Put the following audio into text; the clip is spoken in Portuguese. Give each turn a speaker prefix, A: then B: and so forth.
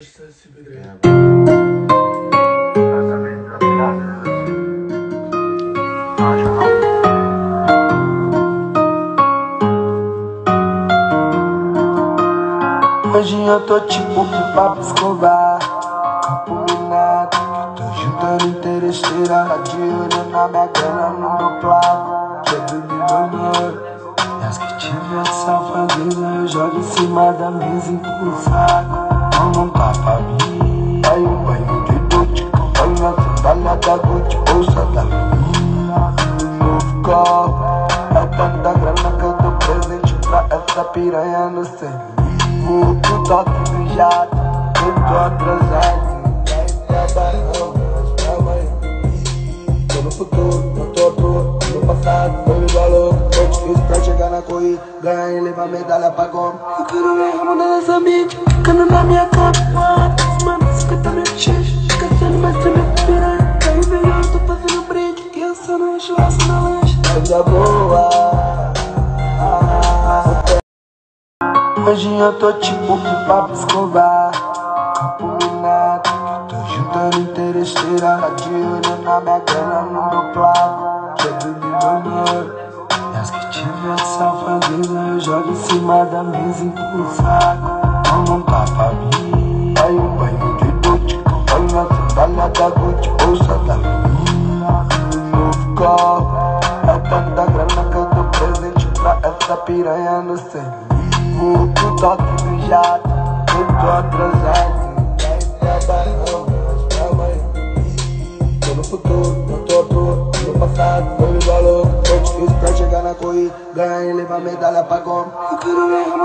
A: Hoje eu tô tipo Pablo Escobar Campo minado Tô juntando interesteira Tá de olho na minha grana no meu plato Chego milionário E as que tiver de safadeza Eu jogo em cima da mesa e empurro o piranha no centro o toque do jato, eu tô atrasado. Pra corrida. Ganhar e levar medalha pra goma. Eu quero ver a mão dessa mídia, ficando na minha cama. Mano, 50 mil x, esquecendo mais tremendo piranha. Vem eu, tô fazendo brinde. Que eu só não churrasco na lancha. Coisa boa. Hoje eu tô tipo Pablo Escobar Campo minado Tô juntando interesteira Tá de olho na minha grana no meu plato Chego milionário E as de safadeza Eu jogo em cima da mesa e empurro o saco não tá pra mim Aí um banho de dote Acompanha a sandália da Gucci Bolsa da menina No carro É tanta grana que eu dou presente Pra essa piranha no centro o toque do jato, eu tô atrasado. Vai trabalhando, amanhã. Tô no futuro, tô à toa. No passado, Gael, Mamed Alapagom.